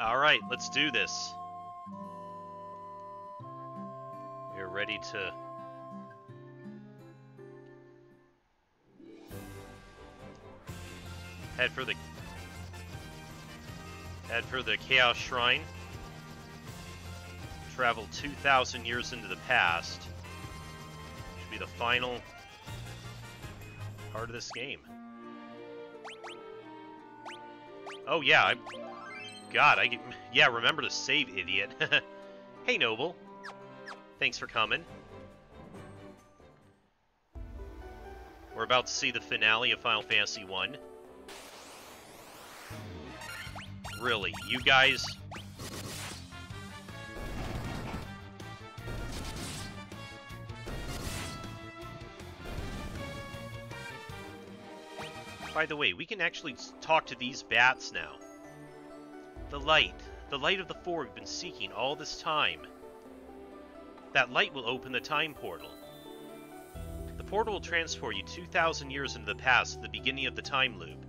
Alright, let's do this. We're ready to... Head for the... Head for the Chaos Shrine. Travel 2,000 years into the past. Should be the final part of this game. Oh yeah, I... God, I... Yeah, remember to save, idiot. hey, Noble. Thanks for coming. We're about to see the finale of Final Fantasy 1. Really, you guys... By the way, we can actually talk to these bats now. The light. The light of the four we've been seeking all this time. That light will open the time portal. The portal will transport you 2,000 years into the past the beginning of the time loop.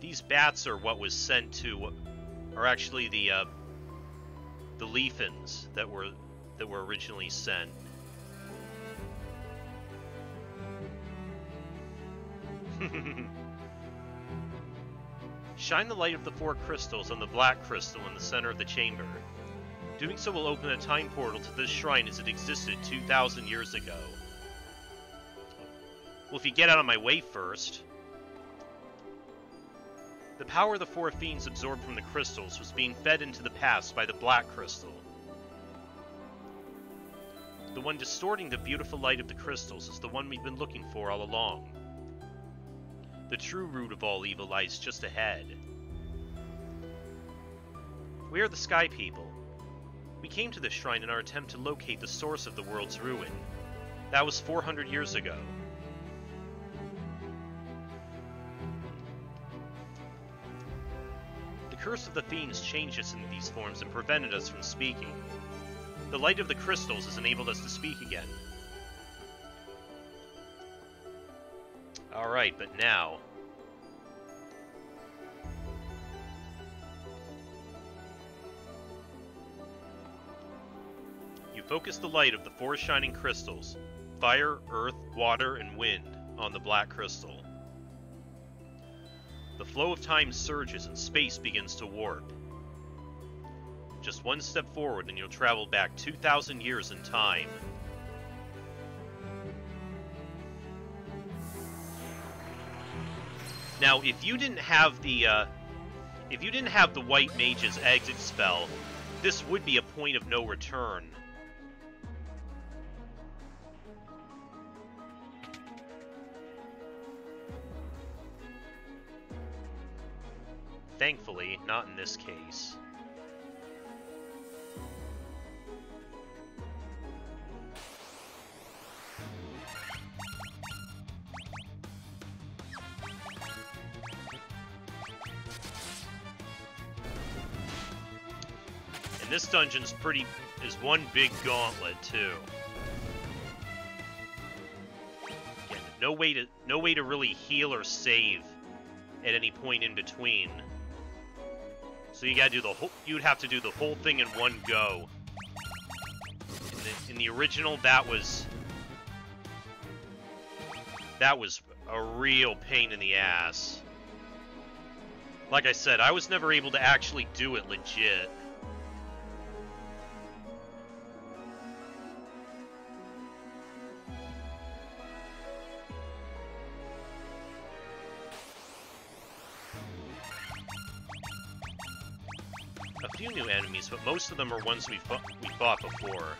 These bats are what was sent to... are actually the, uh, the Leafins that were, that were originally sent. Shine the light of the four crystals on the black crystal in the center of the chamber. Doing so will open a time portal to this shrine as it existed 2,000 years ago. Well, if you get out of my way first... The power the four fiends absorbed from the crystals was being fed into the past by the black crystal. The one distorting the beautiful light of the crystals is the one we've been looking for all along. The true root of all evil lies just ahead. We are the Sky People. We came to this shrine in our attempt to locate the source of the world's ruin. That was 400 years ago. The curse of the fiends changed us into these forms and prevented us from speaking. The light of the crystals has enabled us to speak again. Alright, but now... focus the light of the four shining crystals, fire, earth, water, and wind, on the black crystal. The flow of time surges and space begins to warp. Just one step forward and you'll travel back 2,000 years in time. Now, if you didn't have the, uh, if you didn't have the White Mage's exit spell, this would be a point of no return. Thankfully, not in this case. And this dungeon's pretty... is one big gauntlet, too. Again, no way to no way to really heal or save at any point in between. So you gotta do the whole... You'd have to do the whole thing in one go. In the, in the original, that was... That was a real pain in the ass. Like I said, I was never able to actually do it legit. New enemies, but most of them are ones we fought, we fought before.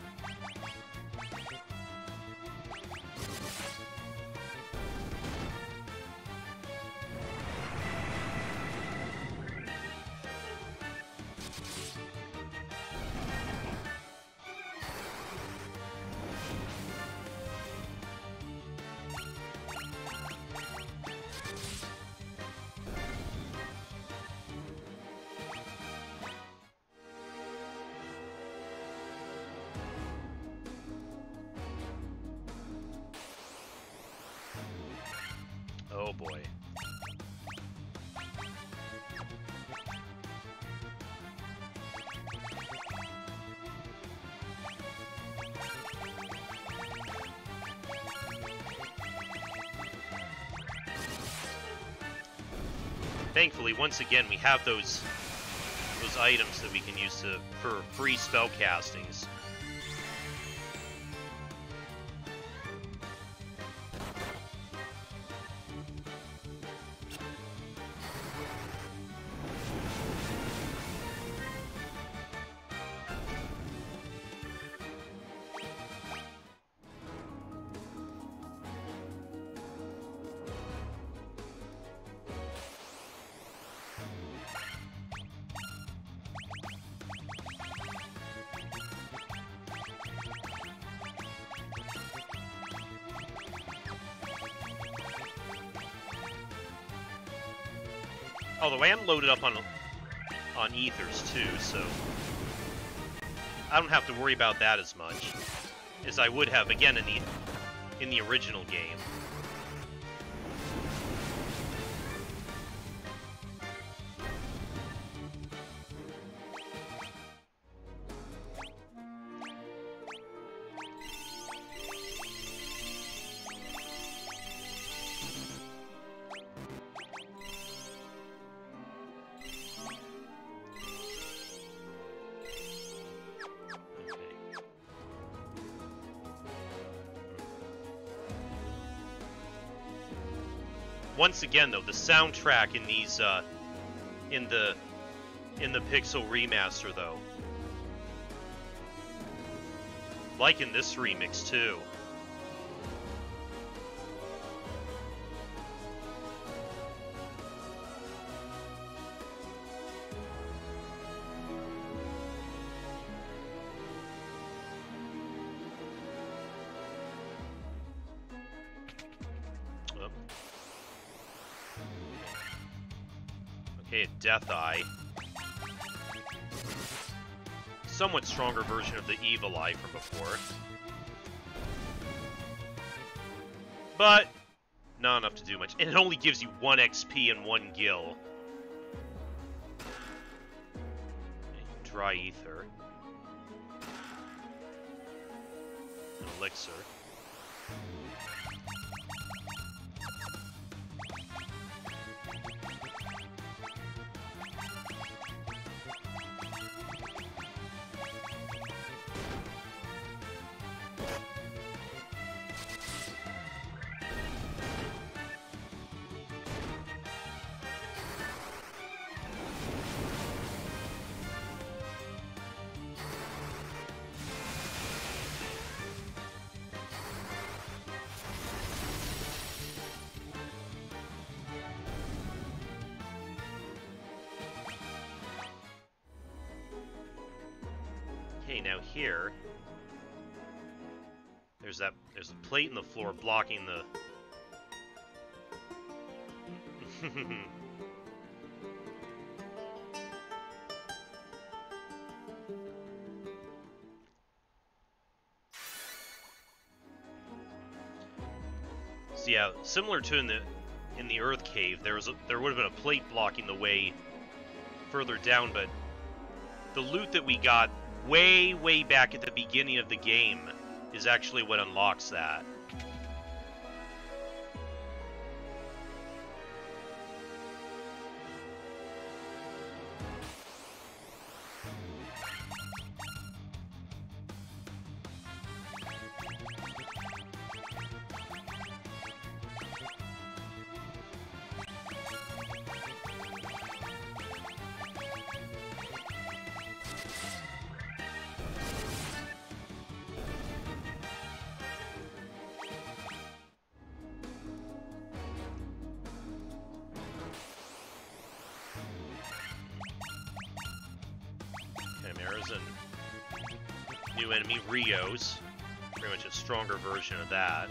Thankfully, once again, we have those those items that we can use to for free spell castings. Loaded up on on ethers too, so I don't have to worry about that as much as I would have again in the in the original game. Once again though, the soundtrack in these uh, in the in the Pixel remaster though, like in this remix too. Death Eye. Somewhat stronger version of the Evil Eye from before. But, not enough to do much. And it only gives you 1 XP and 1 Gil. Dry Ether. Now here, there's that, there's a plate in the floor blocking the... so yeah, similar to in the in the Earth Cave, there was a, there would have been a plate blocking the way further down, but the loot that we got way, way back at the beginning of the game is actually what unlocks that. Rios. Pretty much a stronger version of that.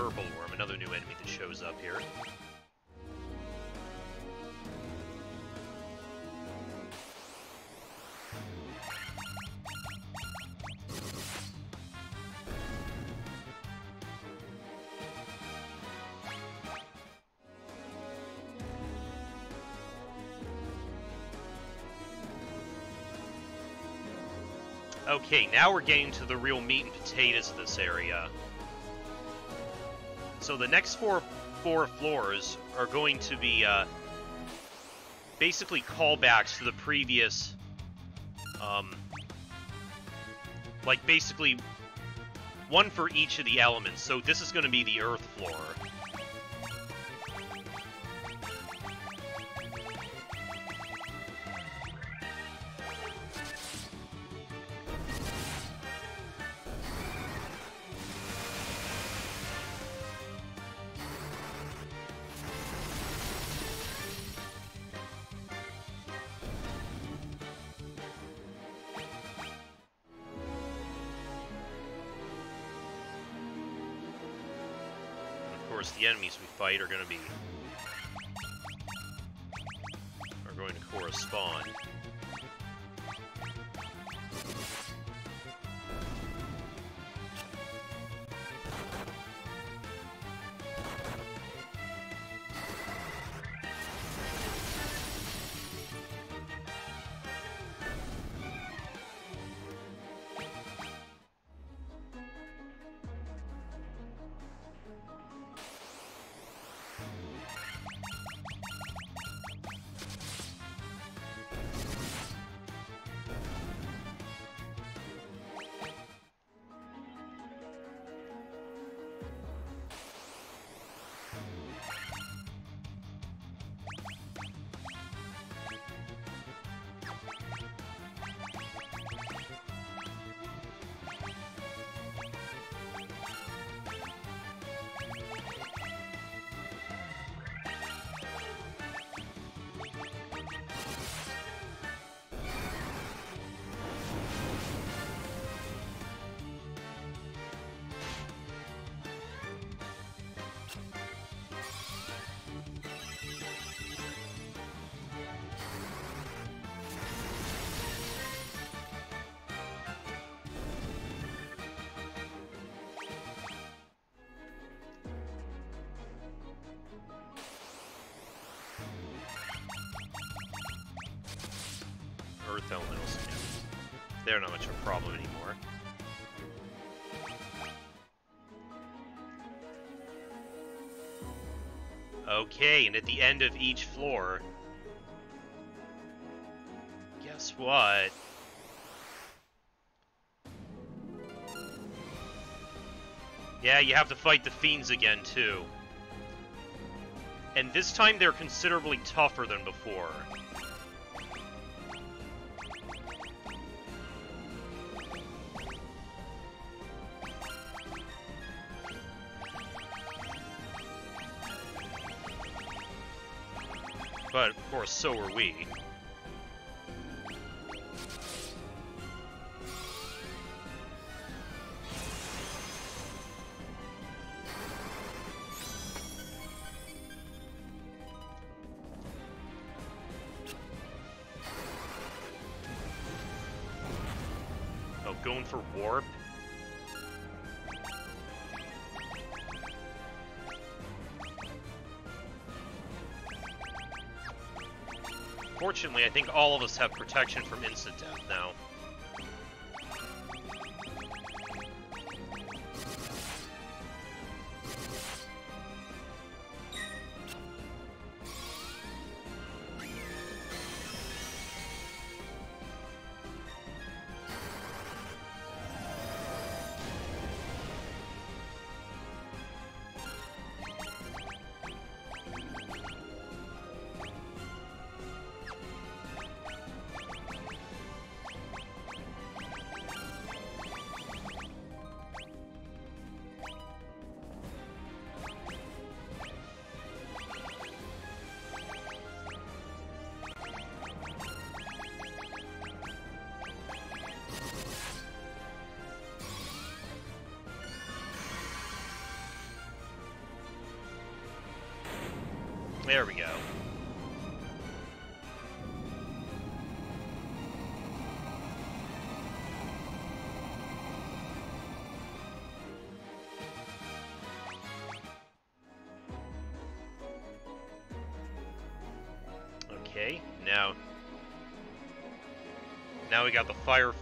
Purple worm, another new enemy that shows up here. Okay, now we're getting to the real meat and potatoes of this area. So the next four four floors are going to be uh, basically callbacks to the previous, um, like basically one for each of the elements. So this is going to be the earth floor. They're not much of a problem anymore. Okay, and at the end of each floor... Guess what? Yeah, you have to fight the Fiends again, too. And this time they're considerably tougher than before. So are we. Think all of us have protection from instant death now. There we go. Okay, now... Now we got the fire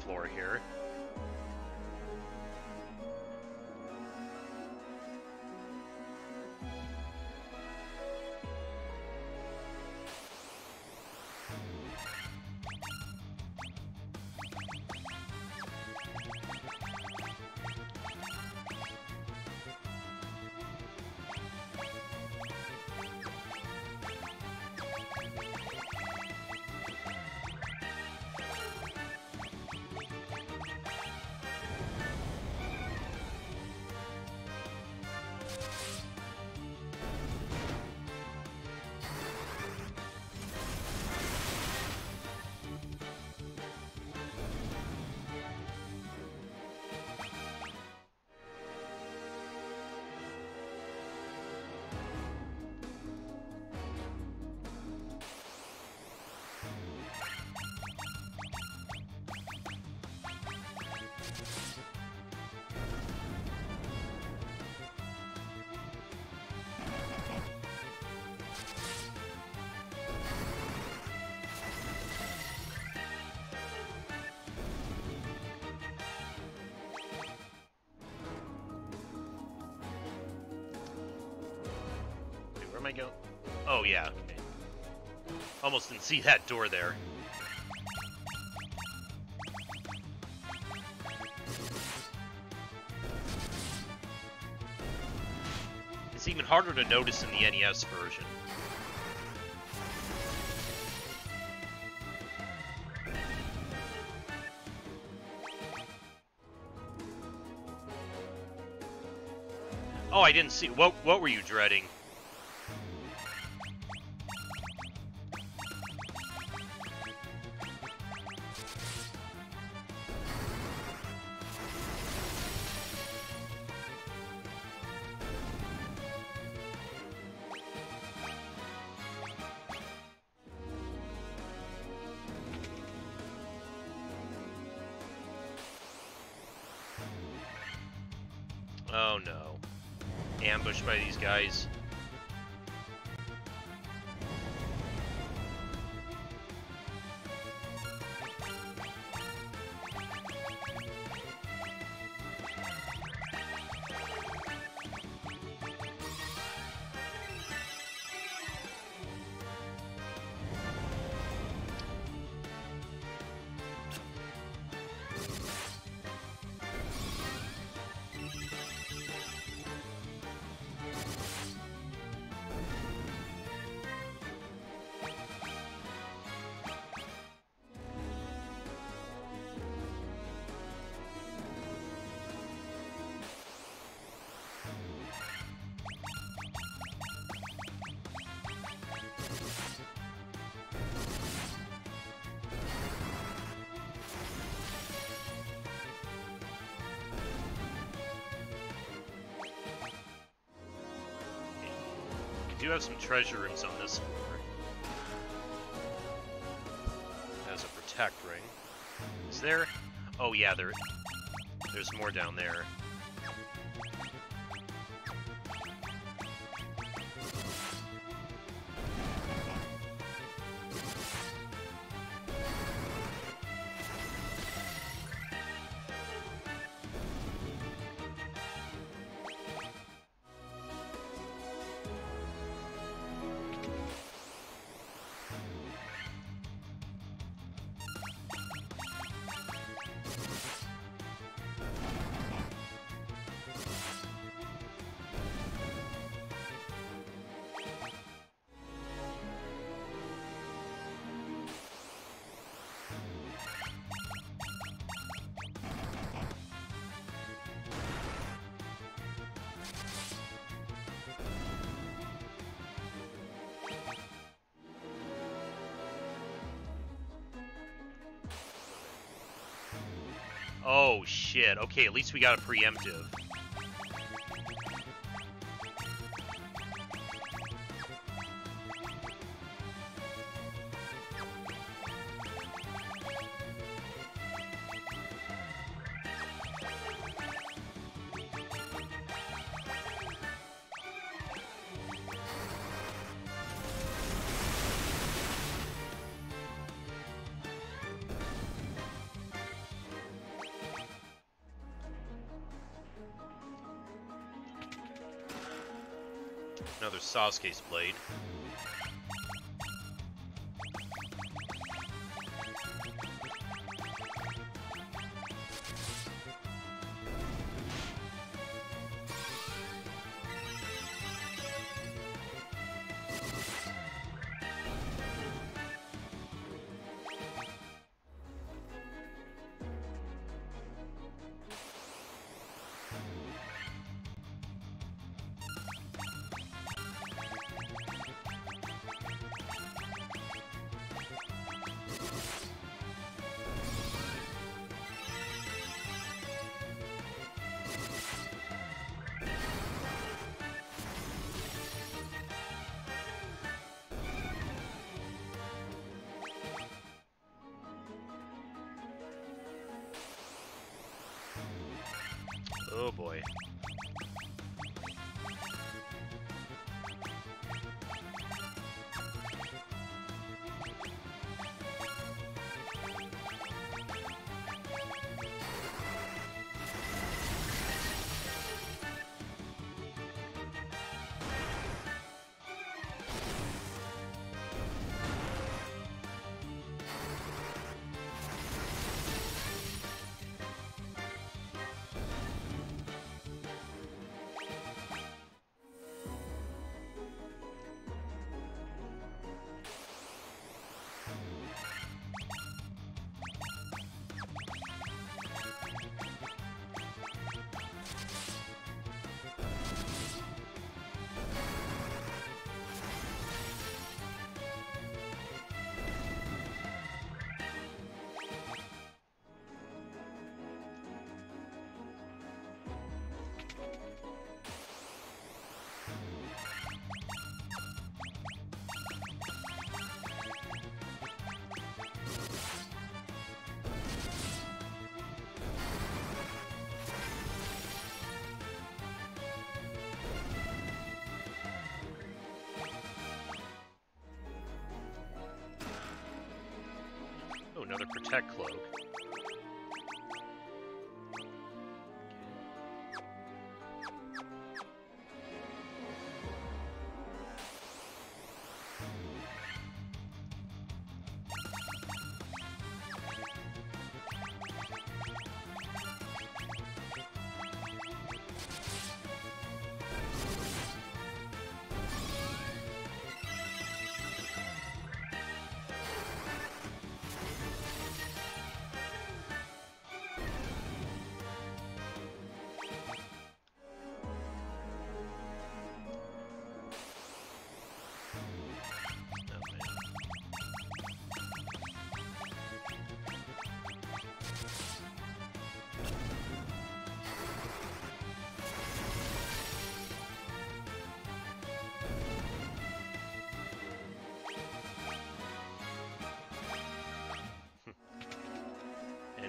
where am I going? Oh, yeah, okay. Almost didn't see that door there. It's even harder to notice in the NES version. Oh, I didn't see. What What were you dreading? Some treasure rooms on this floor. As a protect ring. Is there? Oh yeah, there. There's more down there. Oh shit. Okay, at least we got a preemptive. Sasuke's blade. Oh, another Protect Cloak.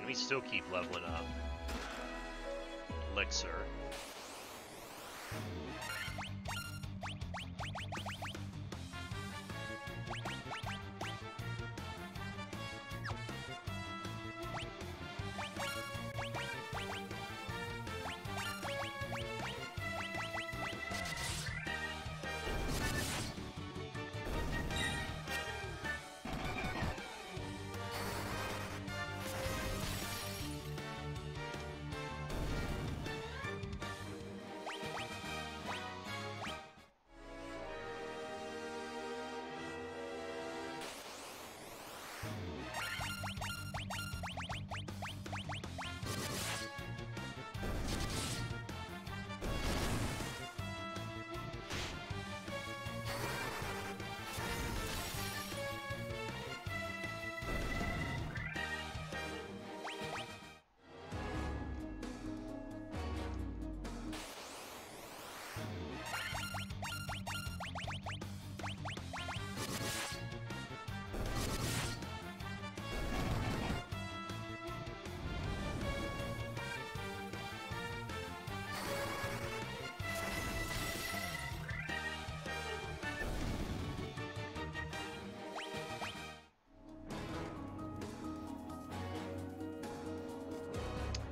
We still keep leveling up. Elixir.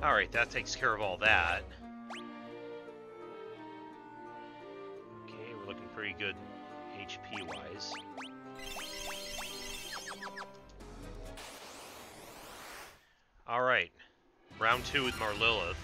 Alright, that takes care of all that. Okay, we're looking pretty good HP-wise. Alright. Round two with Marilith.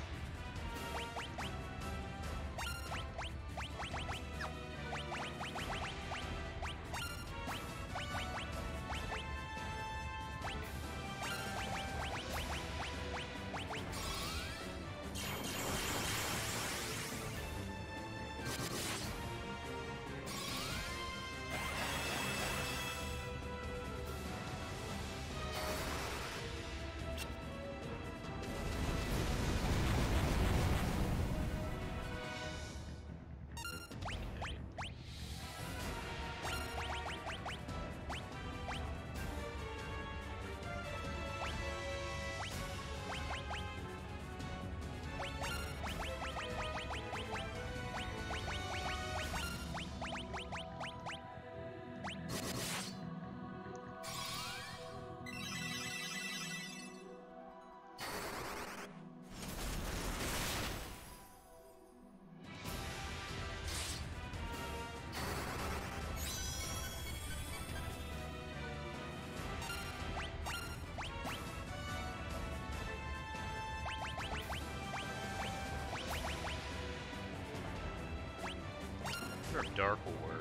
Dark will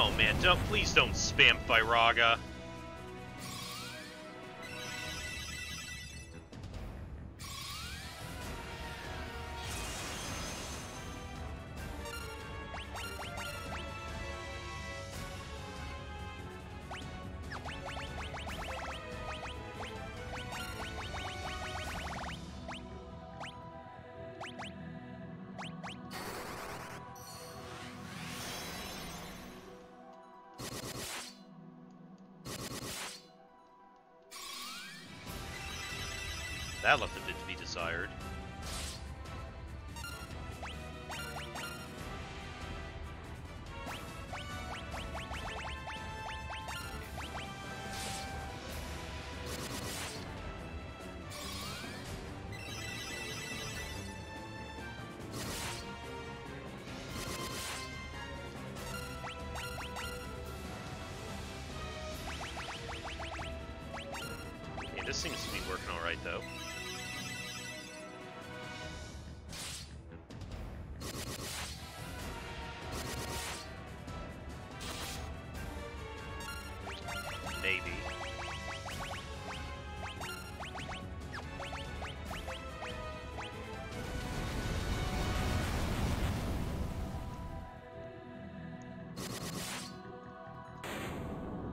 Oh man, don't please don't spam Firaga.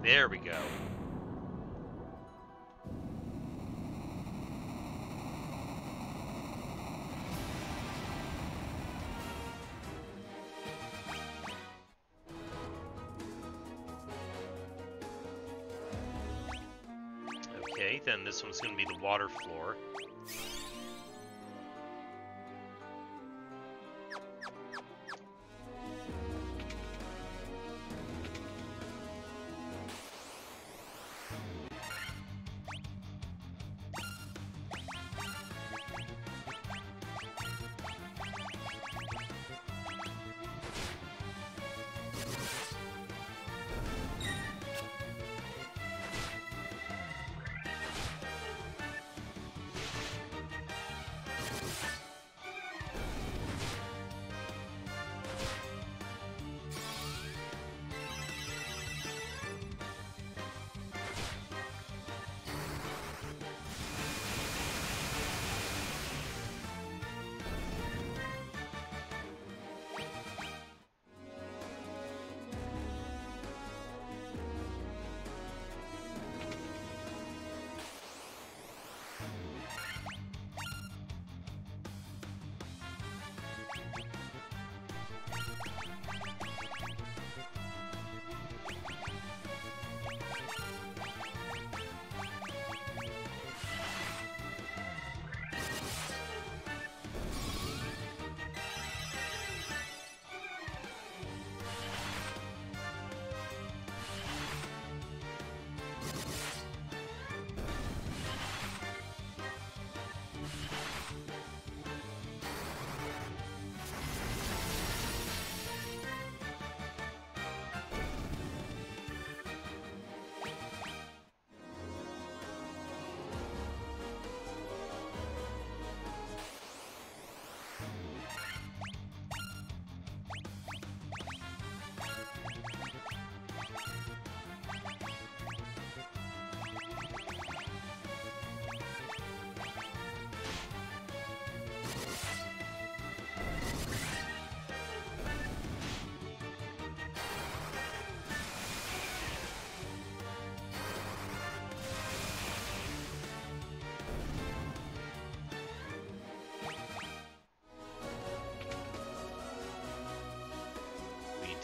There we go. Okay, then this one's going to be the water floor.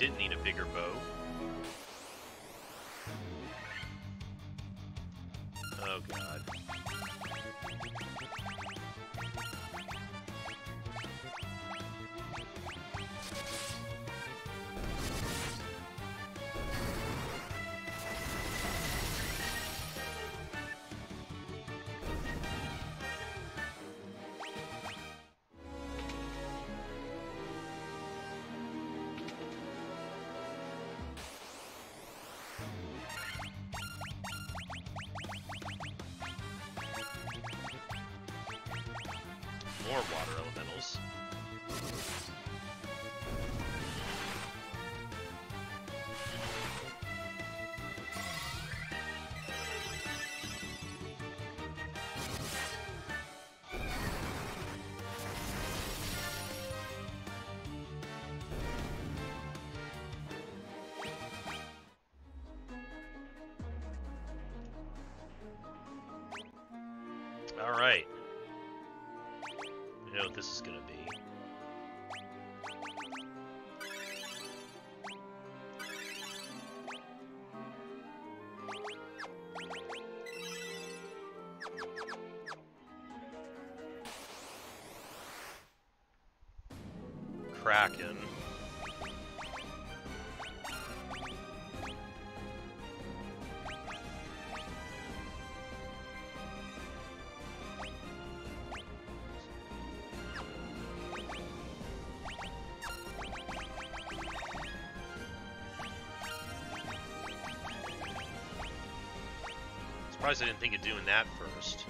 Didn't need a bigger bow. Kraken. Surprised I didn't think of doing that first.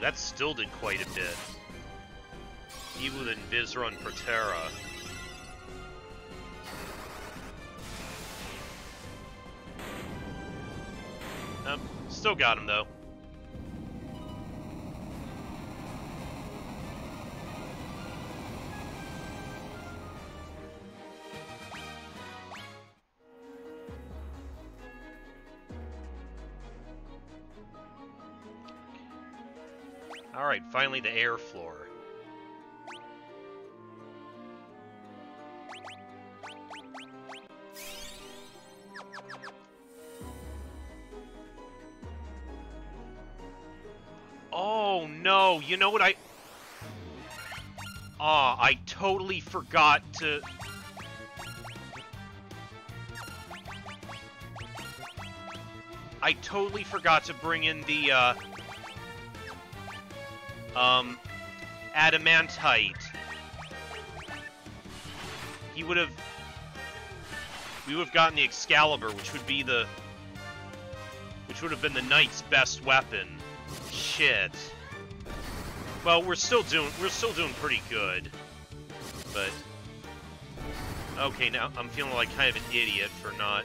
That still did quite a bit. Even with Invisira and Protera. Um, still got him finally the air floor. Oh no, you know what I... Aw, I totally forgot to... I totally forgot to bring in the, uh... Um, adamantite. He would have... We would have gotten the Excalibur, which would be the... Which would have been the knight's best weapon. Shit. Well, we're still doing... We're still doing pretty good. but... Okay, now I'm feeling like kind of an idiot for not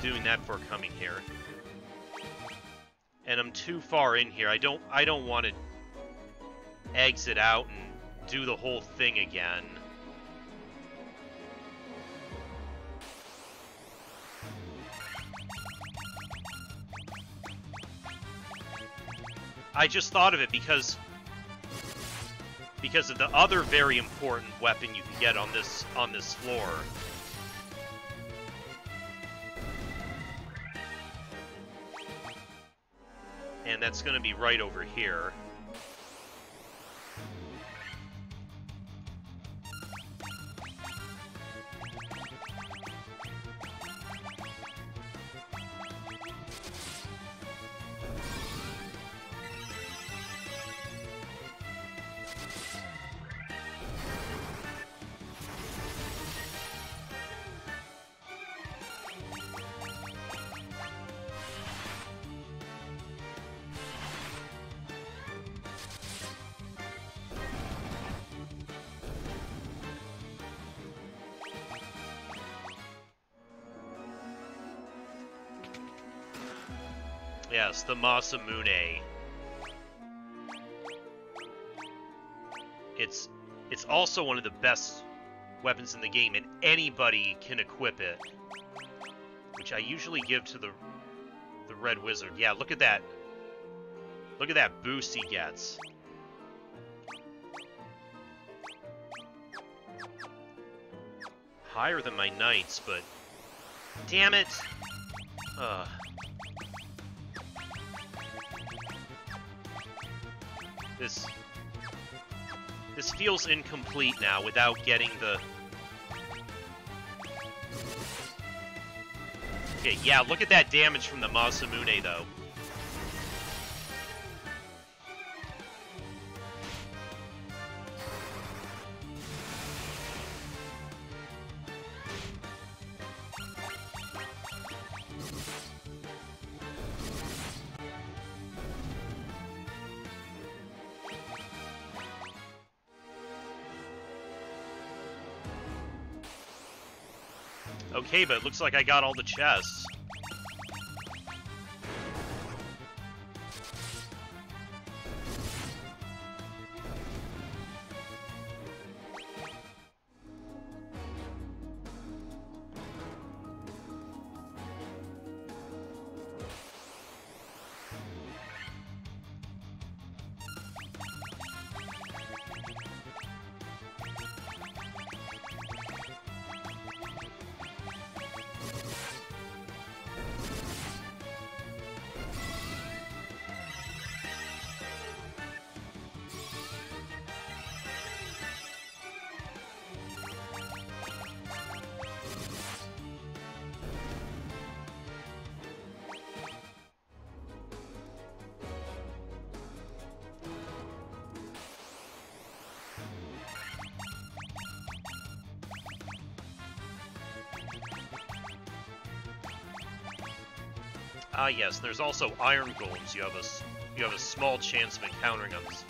doing that before coming here. And I'm too far in here. I don't I don't want to exit out and do the whole thing again. I just thought of it because because of the other very important weapon you can get on this on this floor. And that's going to be right over here. The Masamune. It's it's also one of the best weapons in the game, and anybody can equip it. Which I usually give to the the Red Wizard. Yeah, look at that. Look at that boost he gets. Higher than my knights, but... Damn it! Ugh. This... This feels incomplete now without getting the... Okay, yeah, look at that damage from the Masamune, though. Okay, but it looks like I got all the chests. Ah, yes. There's also iron golems. You have a you have a small chance of encountering on this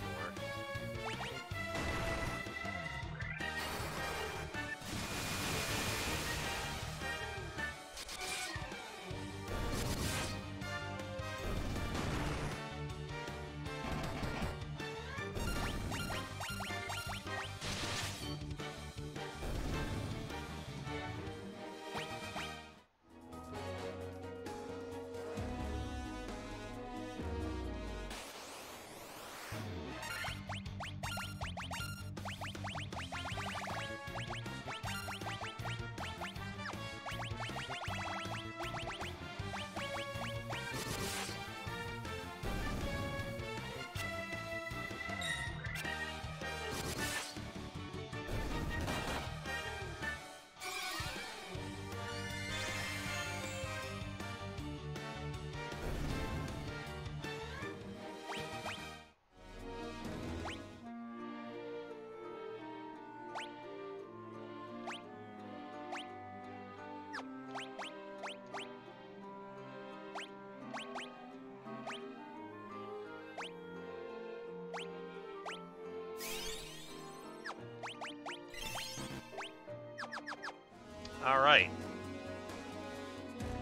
Alright.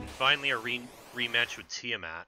And finally a re rematch with Tiamat.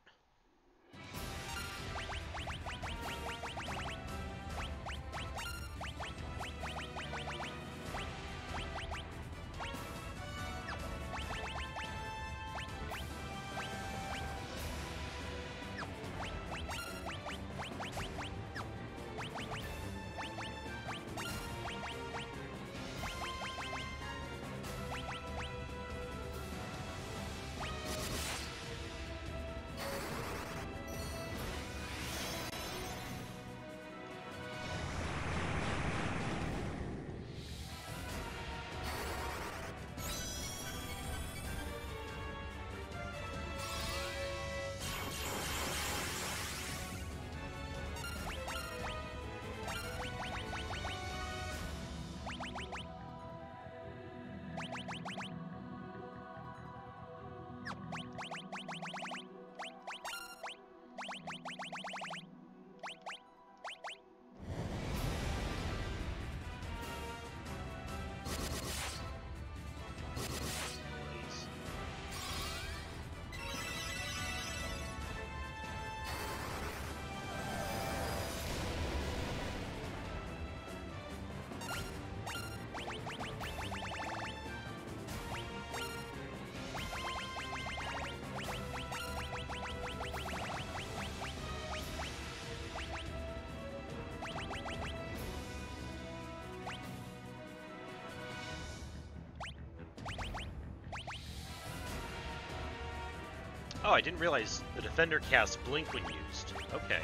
I didn't realize the defender casts blink when used. Okay.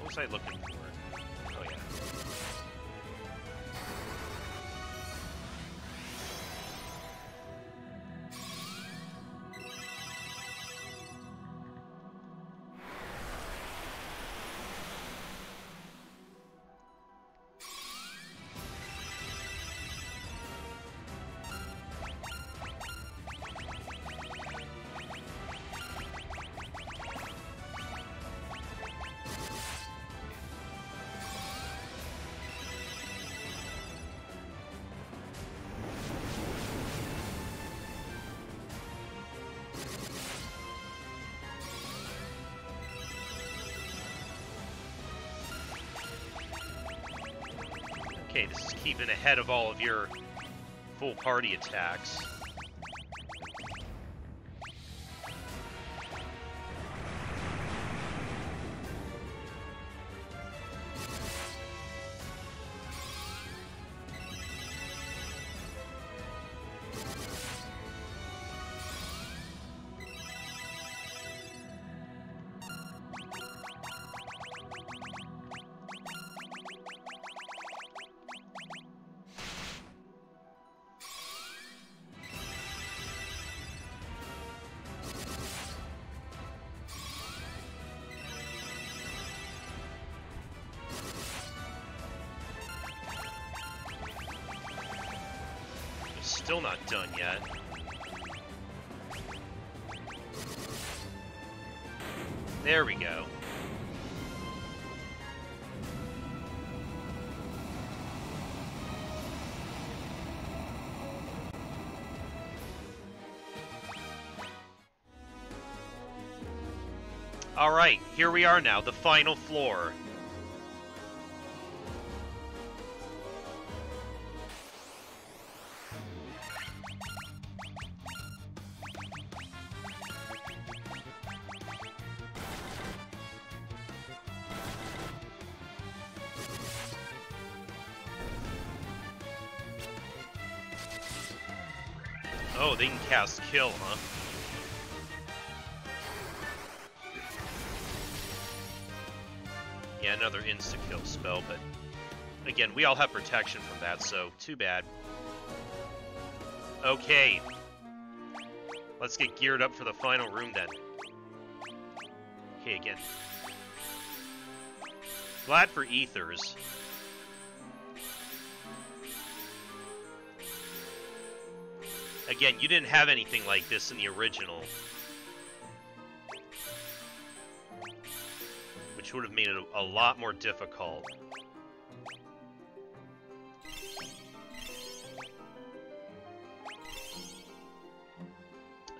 What was I looking Okay, this is keeping ahead of all of your full party attacks. Here we are now, the final floor. Oh, they can cast kill, huh? We all have protection from that, so too bad. Okay. Let's get geared up for the final room then. Okay, again. Glad for Ethers. Again, you didn't have anything like this in the original. Which would have made it a, lot more difficult.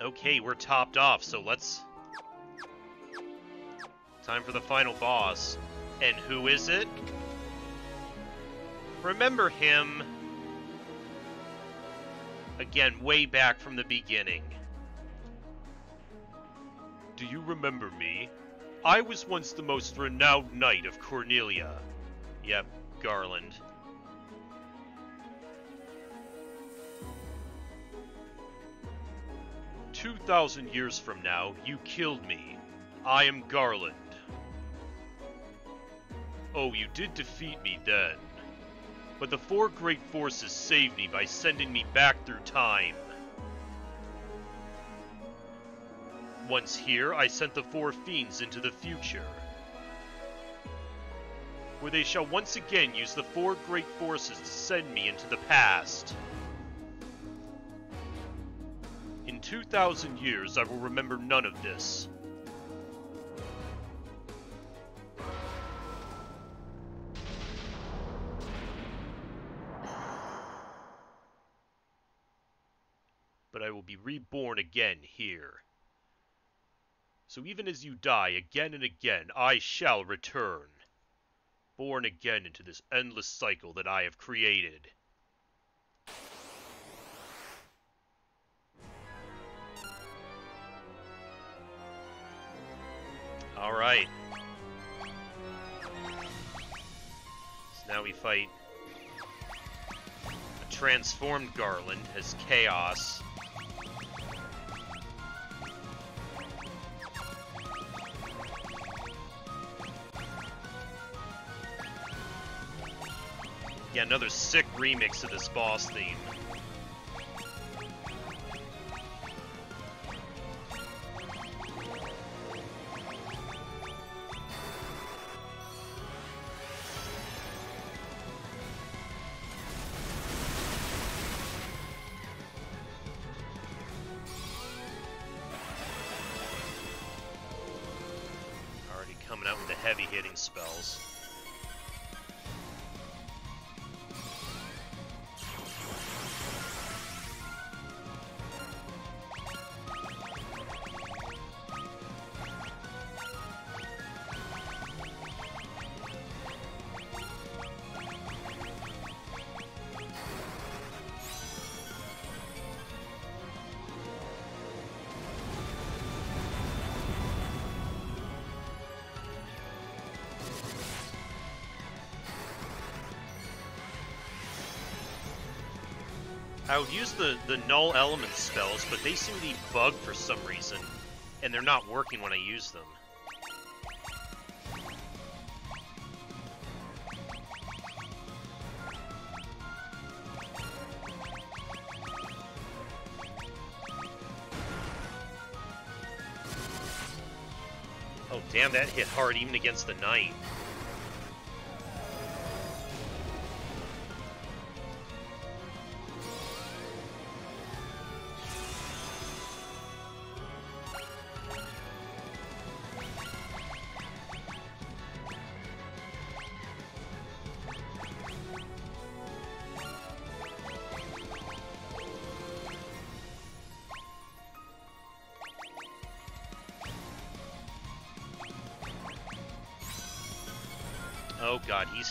Okay, we're topped off, so let's... Time for the final boss. And who is it? Remember him... Again, way back from the beginning. Do you remember me? I was once the most renowned knight of Cornelia. Yep, Garland. Two thousand years from now, you killed me. I am Garland. Oh, you did defeat me then. But the four great forces saved me by sending me back through time. Once here, I sent the four fiends into the future, where they shall once again use the four great forces to send me into the past. In 2,000 years, I will remember none of this. But I will be reborn again here. So even as you die again and again, I shall return, born again into this endless cycle that I have created. Alright. So now we fight a transformed Garland as Chaos. Yeah, another sick remix of this boss theme. I would use the, the null element spells, but they seem to be bugged for some reason, and they're not working when I use them. Oh damn, that hit hard even against the knight.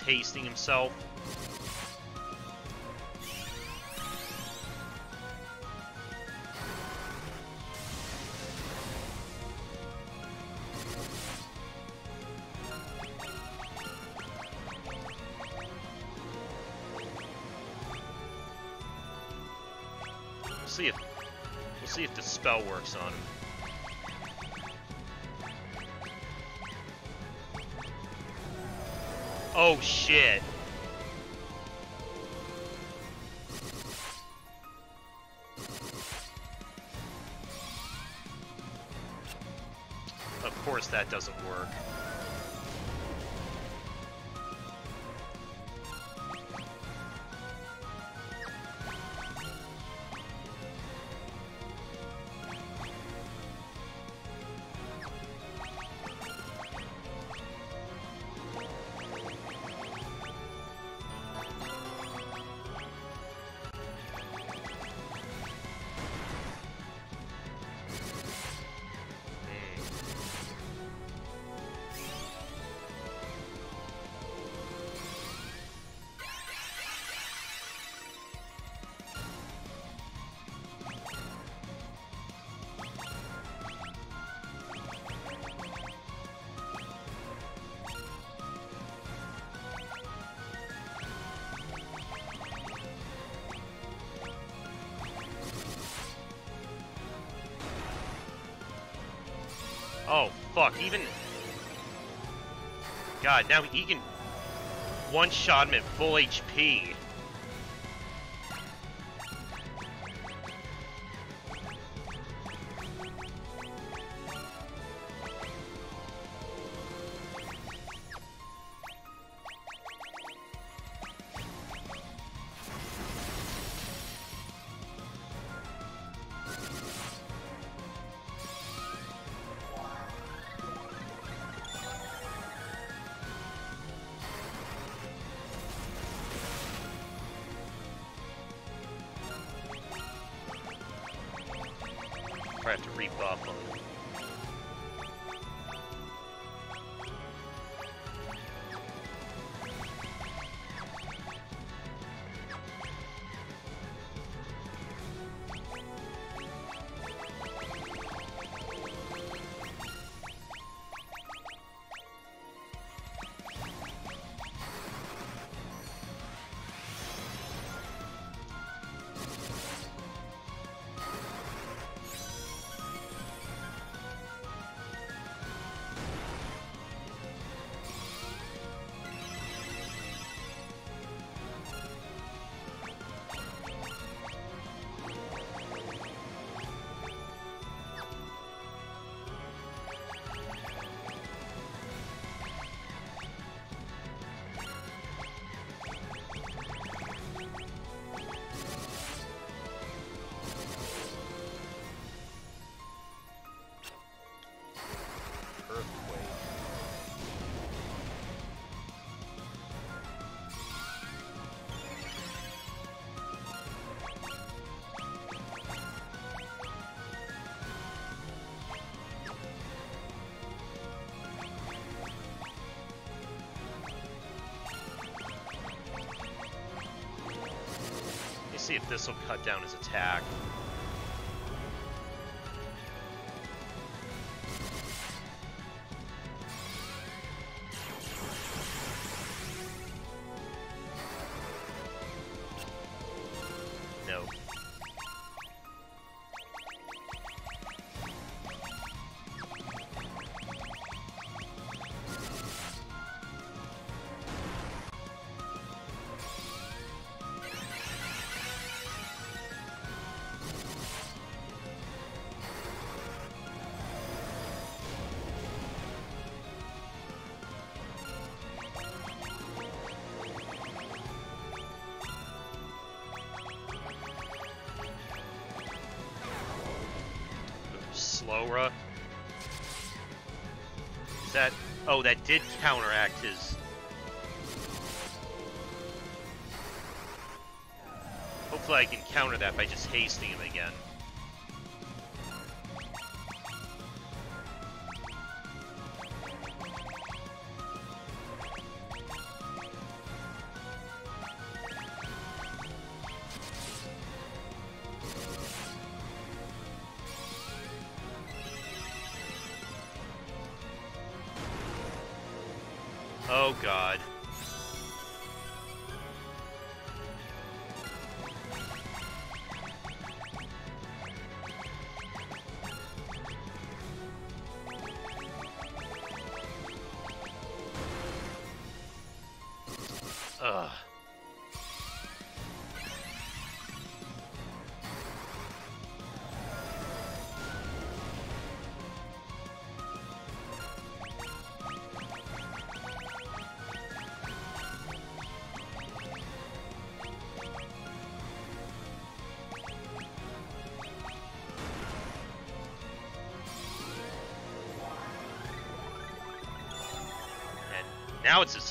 Hasting himself. See if we'll see if the spell works on him. Oh shit. Of course that doesn't work. Oh, fuck. Even... God, now he can one-shot him at full HP. See if this will cut down his attack. That did counteract his... Hopefully I can counter that by just hasting him again.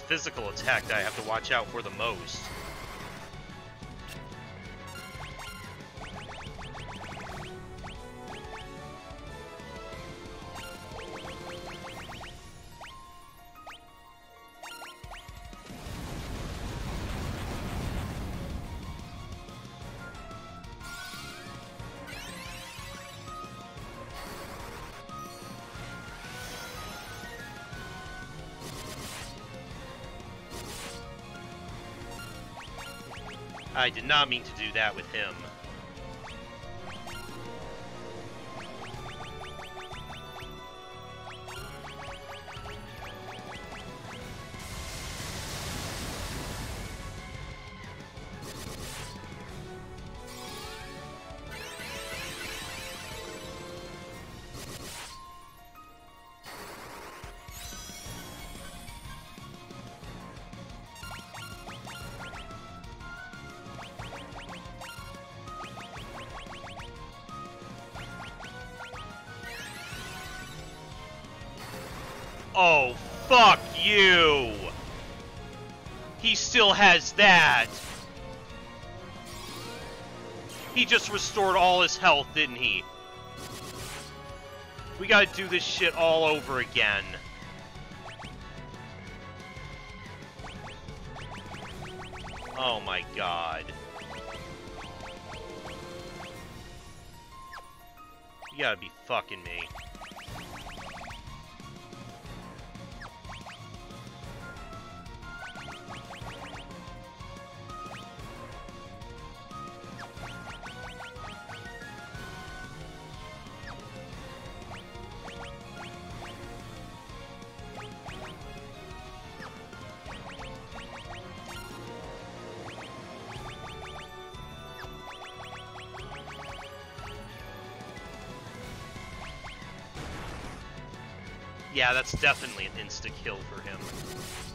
Physical attack that I have to watch out for the most. I did not mean to do that with him. Just restored all his health, didn't he? We gotta do this shit all over again. Oh my god. You gotta be fucking me. That's definitely an insta-kill for him.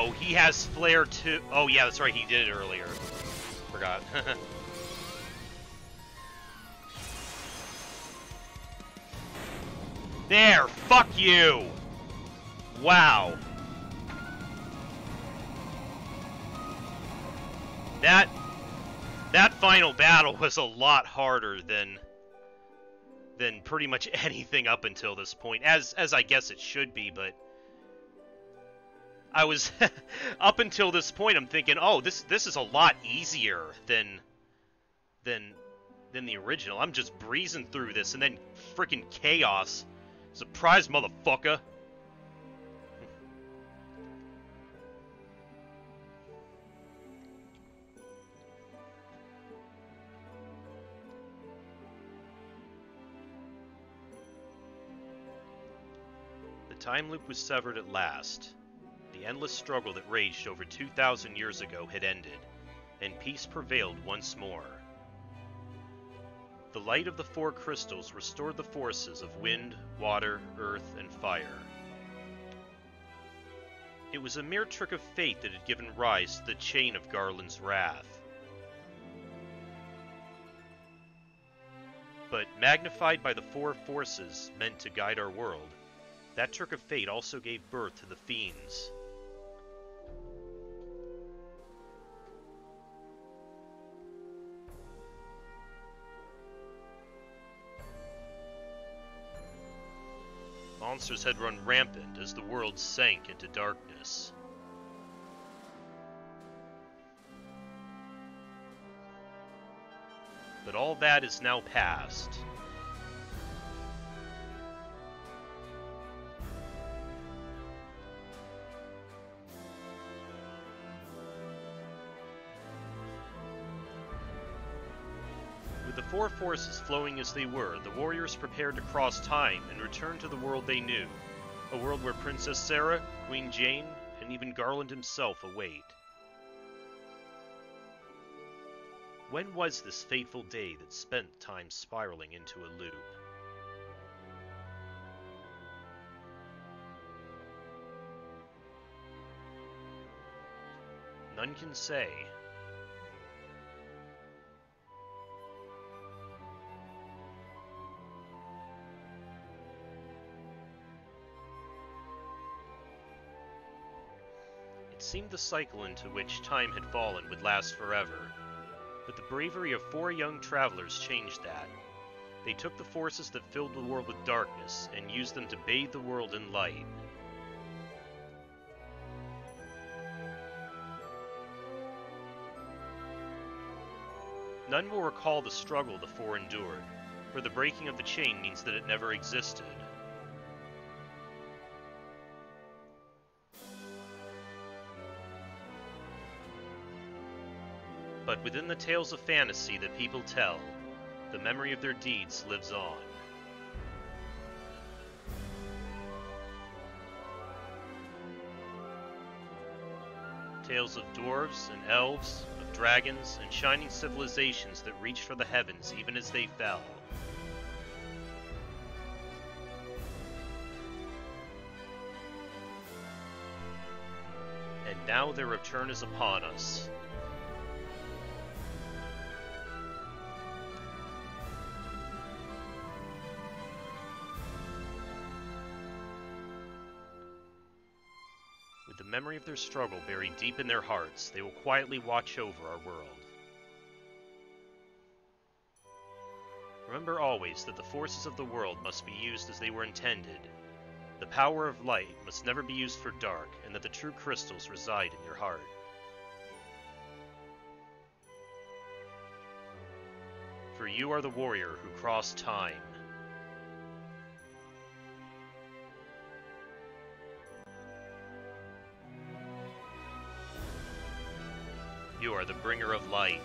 No, he has flare too. Oh yeah, that's right, he did it earlier. Forgot. there, fuck you! Wow. That that final battle was a lot harder than than pretty much anything up until this point, as as I guess it should be, but I was up until this point I'm thinking, "Oh, this this is a lot easier than than than the original. I'm just breezing through this and then freaking chaos. Surprise, motherfucker." The time loop was severed at last. The endless struggle that raged over 2,000 years ago had ended, and peace prevailed once more. The light of the four crystals restored the forces of wind, water, earth, and fire. It was a mere trick of fate that had given rise to the chain of Garland's wrath. But magnified by the four forces meant to guide our world, that trick of fate also gave birth to the fiends. Monsters had run rampant as the world sank into darkness. But all that is now past. Four forces flowing as they were, the warriors prepared to cross time and return to the world they knew, a world where Princess Sarah, Queen Jane, and even Garland himself await. When was this fateful day that spent time spiraling into a loop? None can say. Seemed the cycle into which time had fallen would last forever, but the bravery of four young travelers changed that. They took the forces that filled the world with darkness and used them to bathe the world in light. None will recall the struggle the four endured, for the breaking of the chain means that it never existed. Within the tales of fantasy that people tell, the memory of their deeds lives on. Tales of dwarves and elves, of dragons and shining civilizations that reached for the heavens even as they fell. And now their return is upon us. Memory of their struggle buried deep in their hearts, they will quietly watch over our world. Remember always that the forces of the world must be used as they were intended. The power of light must never be used for dark, and that the true crystals reside in your heart. For you are the warrior who crossed time. You are the bringer of light.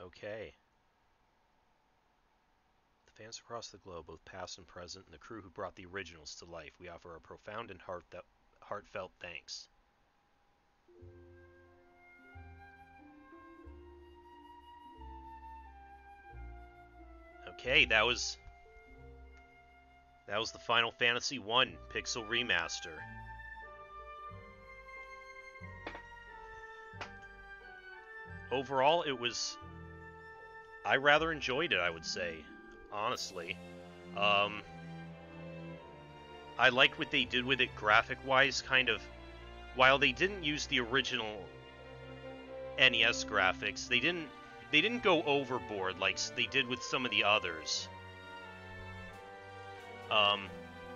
Okay. The fans across the globe, both past and present, and the crew who brought the originals to life, we offer our profound and heart th- heartfelt thanks. Okay, that was that was the Final Fantasy 1 Pixel Remaster. Overall, it was I rather enjoyed it. I would say, honestly. Um, I liked what they did with it graphic-wise. Kind of, while they didn't use the original NES graphics, they didn't they didn't go overboard like they did with some of the others. Um,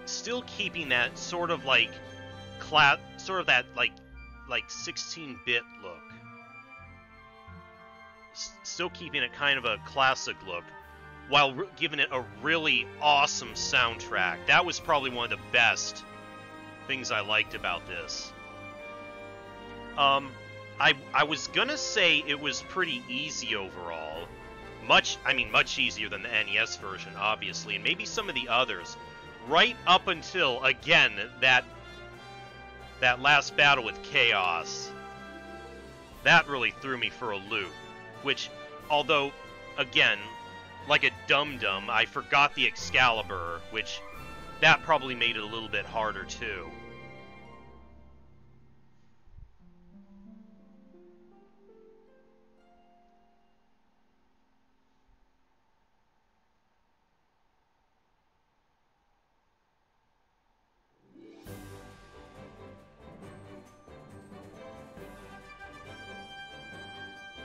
still keeping that sort of like cla- sort of that like like 16-bit look. Still keeping it kind of a classic look while giving it a really awesome soundtrack. That was probably one of the best things I liked about this. Um, I I was gonna say it was pretty easy overall. Much, I mean, much easier than the NES version, obviously, and maybe some of the others. Right up until again that that last battle with Chaos. That really threw me for a loop. Which, although, again, like a dum dum, I forgot the Excalibur, which that probably made it a little bit harder too.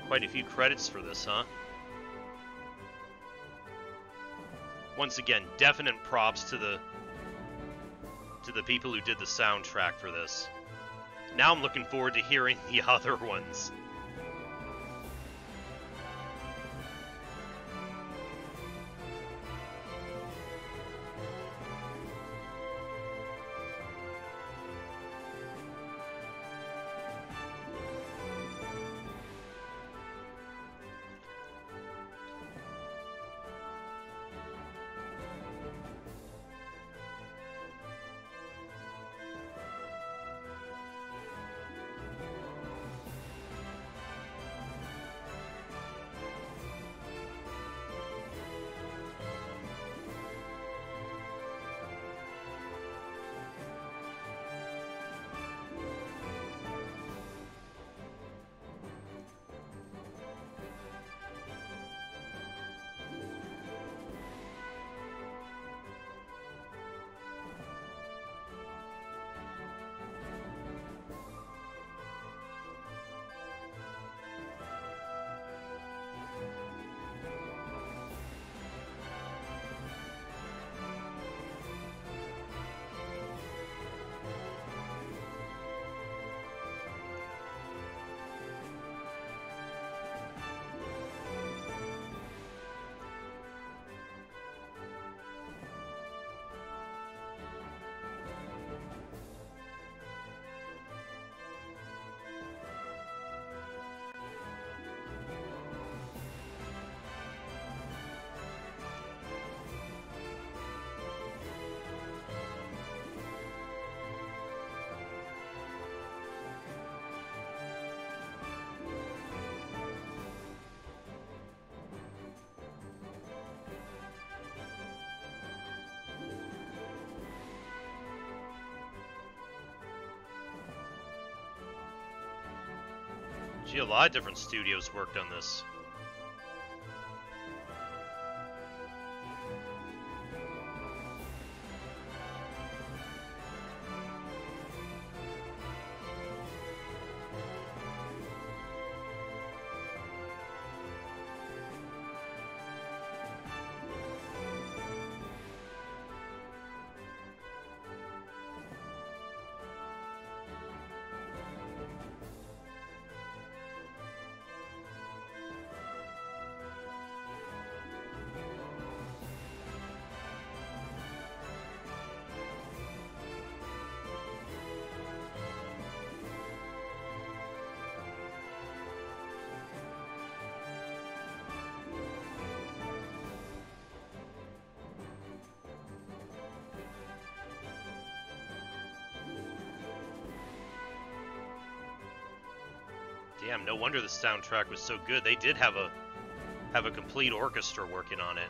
Quite a few credits for this, huh? Once again, definite props to the to the people who did the soundtrack for this. Now I'm looking forward to hearing the other ones. Gee, a lot of different studios worked on this. Damn, no wonder the soundtrack was so good. They did have a have a complete orchestra working on it.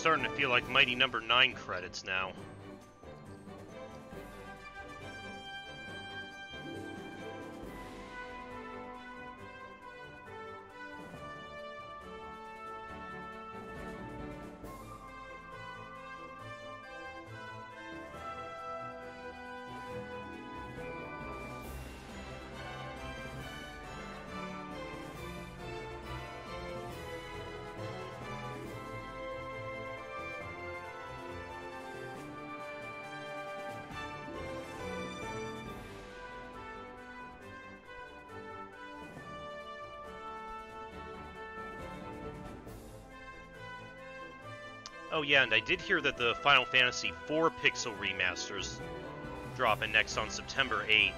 Starting to feel like Mighty Number 9 credits now. Oh yeah, and I did hear that the Final Fantasy IV Pixel remasters dropping next on September 8th.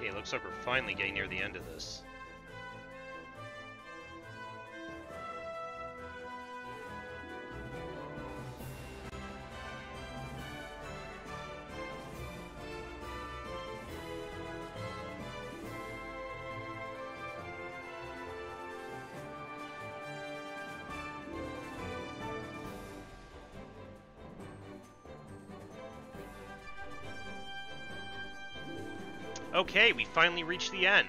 Okay, looks like we're finally getting near the end of this. Okay, we finally reached the end.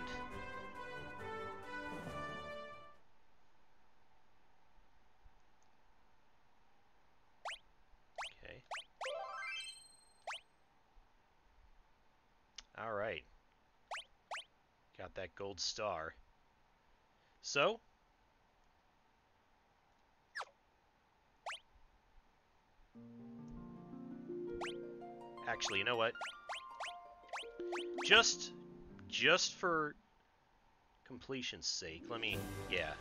Okay. Alright. Got that gold star. So, Actually, you know what? Just, just for completion's sake, let me, yeah.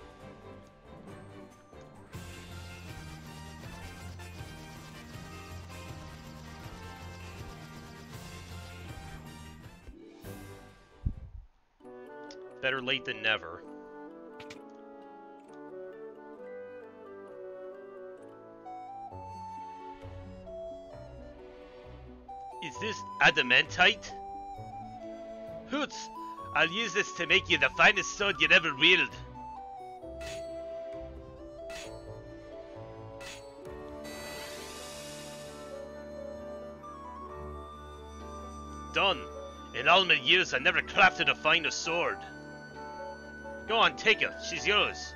Better late than never. Is this adamantite? Hoots, I'll use this to make you the finest sword you'd ever wield. Done. In all my years, I never crafted a finer sword. Go on, take her. She's yours.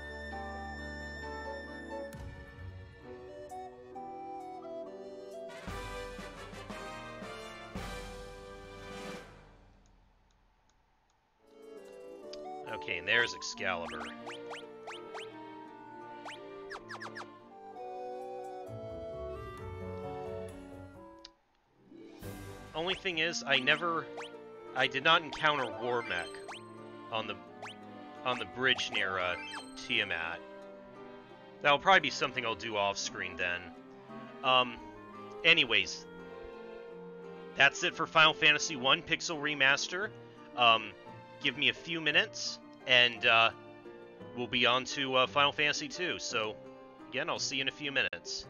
Excalibur. only thing is, I never, I did not encounter War Mech on the on the bridge near uh, Tiamat. That'll probably be something I'll do off screen then. Um, anyways, that's it for Final Fantasy One Pixel Remaster. Um, give me a few minutes, and uh, we'll be on to uh, Final Fantasy Two. So, again, I'll see you in a few minutes.